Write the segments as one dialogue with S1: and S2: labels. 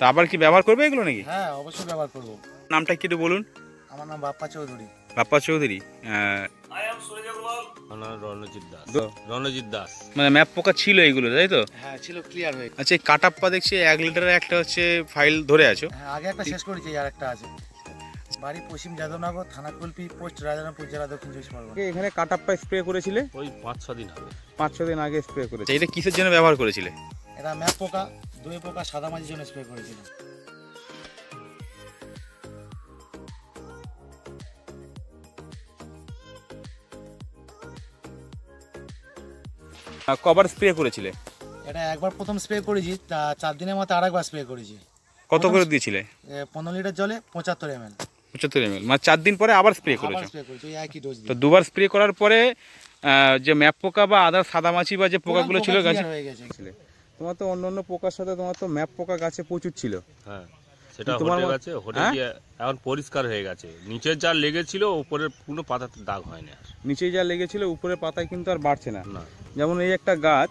S1: তা আবার কি ব্যবহার করবে এগুলো নাকি?
S2: হ্যাঁ অবশ্যই ব্যবহার করব।
S1: নামটা কি একটু বলুন।
S2: আমার নাম বাপ্পা চৌধুরী।
S1: বাপ্পা চৌধুরী
S3: রণজিৎ দাস।
S1: মানে ম্যাপ পোকা ছিল এগুলো তাই তো?
S2: হ্যাঁ ছিল ক্লিয়ার হয়ে
S1: আচ্ছা এই কাটাপ্পা দেখছি এক লিটারের একটা হচ্ছে ফাইল ধরে আছো।
S2: হ্যাঁ আগে একটা শেষ করেছি আর একটা আছে। বাড়ি পশ্চিম যাদবনগর থানা কুলপি পোস্ট রাজারামপুর জেলা দক্ষিণ চব্বিশ পরগনা।
S1: এখানে কাটাপ্পা স্প্রে করেছিলে?
S3: ওই পাঁচ ছ দিন হবে
S1: পাঁচ ছ দিন আগে স্প্রে করেছে এটা কিসের জন্য ব্যবহার করেছিলে?
S2: এটা ম্যাপ পোকা। দুই পোকা সাদা মাঝির জন্য স্প্রে করেছিলাম।
S1: কবার স্প্রে করেছিলে?
S2: এটা একবার প্রথম স্প্রে করেছি তা চার দিনের মতো আরেকবার স্প্রে করেছি।
S1: কত করে দিয়েছিলে?
S2: পনেরো লিটার জলে পঁচাত্তর এম এল
S1: পঁচাত্তর এম এল মানে চার দিন পরে আবার স্প্রে করেছ? তো দুবার স্প্রে করার পরে যে ম্যাপ পোকা বা আদার সাদামাছি বা যে পোকাগুলো ছিল গাছে
S2: হয়ে গেছে।
S1: তোমার তো অন্য অন্য পোকার সাথে তোমার তো ম্যাপ পোকা গাছে প্রচুর ছিল।
S3: হ্যাঁ সেটা হটে গেছে হটে
S1: হ্যাঁ?
S3: গিয়ে এখন পরিষ্কার হয়ে গেছে। নিচের যা লেগেছিল উপরের কোনো পাতাতে দাগ হয়নি আর।
S1: নিচে যা লেগেছিল উপরের পাতায় কিন্তু আর বাড়ছে না।
S3: না।
S1: যেমন এই একটা গাছ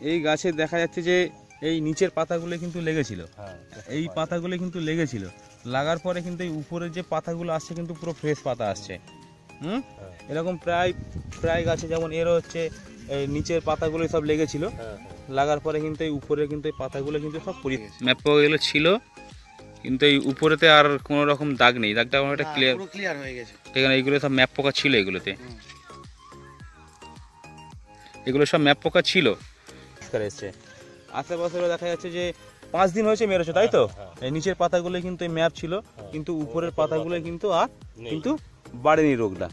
S1: এই গাছে দেখা যাচ্ছে যে এই নিচের পাতাগুলো কিন্তু লেগেছিল।
S3: হ্যাঁ
S1: এই পাতাগুলো কিন্তু লেগেছিল। লাগার পরে কিন্তু এই উপরের যে পাতাগুলো আসছে কিন্তু পুরো ফ্রেশ পাতা আসছে। হুম?
S3: হ্যাঁ।
S1: এরকম প্রায় প্রায় গাছে যেমন এরও হচ্ছে নিচের পাতাগুলো সব লেগেছিল।
S3: হ্যাঁ
S1: লাগার পরে কিন্তু এই উপরে কিন্তু এই পাতাগুলো কিন্তু সব পরি ম্যাপ পাওয়া ছিল। কিন্তু এই উপরেতে আর কোনো রকম দাগ নেই। দাগটা অনেকটা
S2: হ্যাঁ,
S1: ক্লিয়ার
S2: ক্লিয়ার হয়ে গেছে।
S1: এখানে এইগুলো সব ম্যাপ পোকা ছিল এগুলোতে। এগুলো সব ম্যাপ পোকা ছিল। এসছে। আশেপাশেও দেখা যাচ্ছে যে পাঁচ দিন হয়েছে মেরেছো তাই তো?
S3: হ্যাঁ,
S1: এই নিচের পাতাগুলো কিন্তু ম্যাপ ছিল কিন্তু উপরের পাতাগুলো কিন্তু আর কিন্তু বাড়েনি রোগটা।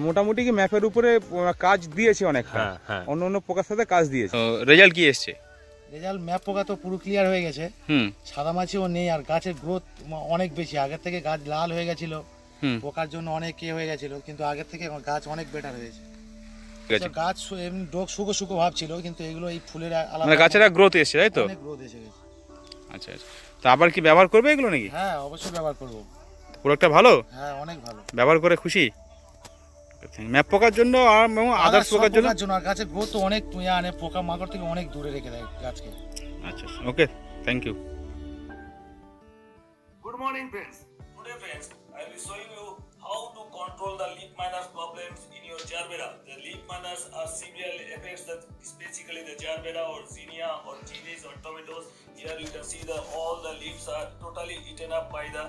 S1: মোটামুটি কি ম্যাপের উপরে কাজ দিয়েছে অনেকটা
S3: হ্যাঁ হ্যাঁ।
S1: অন্য অন্য পোকার সাথে কাজ দিয়েছে। রেজাল্ট কি এসছে?
S2: রেজাল্ট ম্যাপ পোকা তো পুরো ক্লিয়ার হয়ে গেছে।
S1: হুম।
S2: সাদা মাছিও নেই আর গাছের গ্রোথ অনেক বেশি। আগের থেকে গাছ লাল হয়ে গেছিল।
S1: হুম।
S2: পোকার জন্য অনেক এ হয়ে গেছিল কিন্তু আগের থেকে এখন গাছ অনেক বেটার হয়েছে।
S1: ঠিক আছে।
S2: গাছ এমনি ডোক শুকো শুকো ভাব ছিল কিন্তু এগুলো এই ফুলের আলাদা
S1: মানে গাছের গ্রোথ এসেছে তাই তো?
S2: গ্রোথ এসে গেছে।
S1: আচ্ছা আচ্ছা। তো আবার কি ব্যবহার করবে এগুলো নাকি?
S2: হ্যাঁ অবশ্যই ব্যবহার করব।
S1: প্রোডাক্টটা ভালো?
S2: হ্যাঁ অনেক ভালো।
S1: ব্যবহার করে খুশি? ম্যাপ পোকার জন্য আর আদার্স
S2: সব
S1: পোকার জন্য
S2: পোকার জন্য আর গাছের গ্রোথ তো অনেক ইয়ে আনে পোকা মাকড় থেকে অনেক দূরে রেখে দেয় গাছকে
S1: আচ্ছা okay thank you
S4: Good morning friends. Today friends, I will be showing you how to control the leaf miners problems in your jarbera. The leaf miners are severely affects the basically the jarbera or zinnia or chilies or tomatoes. Here you can see the all the leaves are totally eaten up by the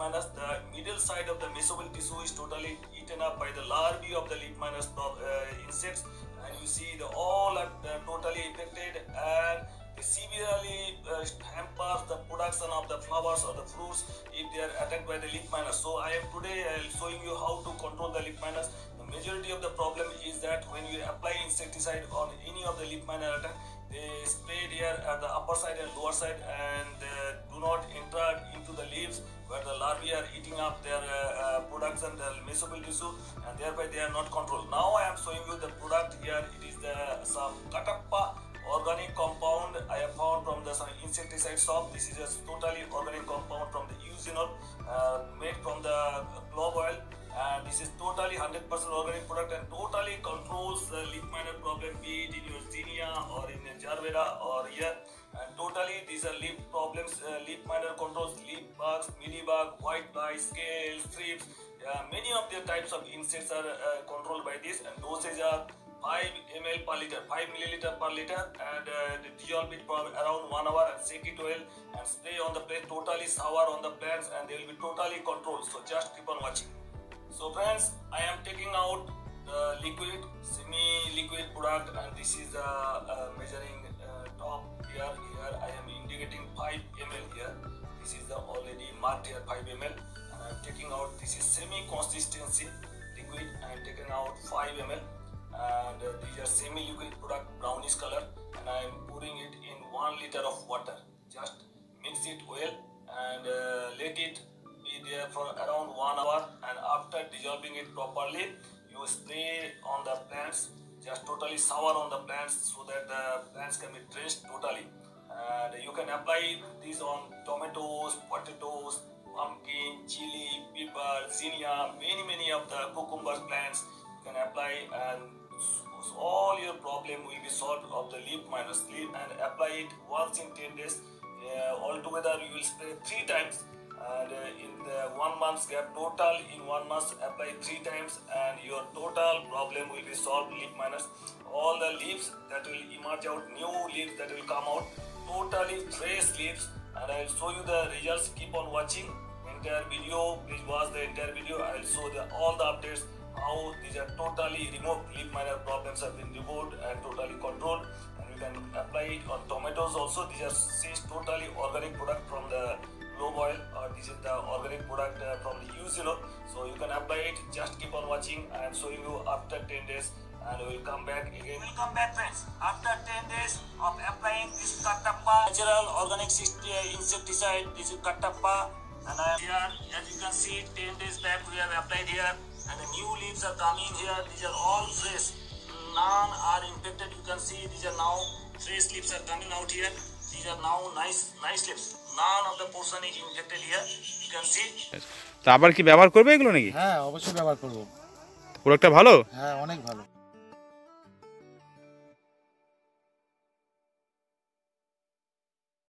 S4: miners. The middle side of the mesophyll tissue is totally eaten up by the larvae of the leaf miners uh, insects and you see the all are uh, totally affected and they severely uh, hampers the production of the flowers or the fruits if they are attacked by the leaf miners. So I am today uh, showing you how to control the leaf miners. The majority of the problem is that when you apply insecticide on any of the leaf miner attack, they spray here at the upper side and lower side and uh, do not enter larvae are eating up their uh, uh, products and their mesophyll tissue and thereby they are not controlled. Now I am showing you the product here. It is the some katappa organic compound I have found from the some insecticide shop. This is a totally organic compound from the eugenol uh, made from the clove oil and this is totally 100% organic product and totally controls the leaf miner problem be it in your zinnia or in a gerbera or here totally these are leaf problems uh, leaf miner controls leaf bugs mini mealybug white fly scales thrips uh, many of the types of insects are uh, controlled by this and dosage are 5 ml per liter 5 milliliter per liter and uh, dissolve it for around 1 hour and shake it well and spray on the plant totally shower on the plants and they will be totally controlled. So just keep on watching. So friends, I am taking out the liquid, semi-liquid product and this is the uh, measuring uh, top here. Here I am indicating 5 ml here. This is the already marked here 5 ml and I am taking out this is semi-consistency liquid. I am taking out 5 ml and uh, these are semi-liquid product brownish color and I am pouring it in 1 liter of water. Just mix it well and uh, let it be there for around one hour and after dissolving it properly you spray on the plants just totally sour on the plants so that the plants can be drenched totally. And you can apply this on tomatoes potatoes pumpkin chili pepper zinnia many many of the cucumber plants you can apply and s- all your problem will be solved of the leaf miners leaf and apply it once in 10 days. Uh, altogether, you will spray three times, and uh, in the one month's gap, total in one month, apply three times, and your total problem will be solved. Leaf miners all the leaves that will emerge out, new leaves that will come out, totally fresh leaves, and I will show you the results. Keep on watching entire video. Please watch the entire video. I will show the all the updates how these are totally removed. Leaf miner problems have been removed and totally controlled. And you can apply it on tomatoes also. These are seeds totally organic product from the clove oil or this is the organic product uh, from the Uzilo. So you can apply it. Just keep on watching. I am showing you after 10 days and we will come back again. Welcome back friends. After 10 days of applying this Kattappa natural organic insecticide, this is Kattappa and I am here as you can see 10 days back we have applied here and the new leaves are coming here. These are all fresh. None are infected. You can see these are now fresh leaves are coming out here. These are now nice nice leaves. None of the portion is infected here. You can see.
S1: তা আবার কি ব্যবহার করবে এগুলো নাকি?
S2: হ্যাঁ অবশ্যই ব্যবহার করব।
S1: প্রোডাক্টটা ভালো?
S2: হ্যাঁ অনেক ভালো।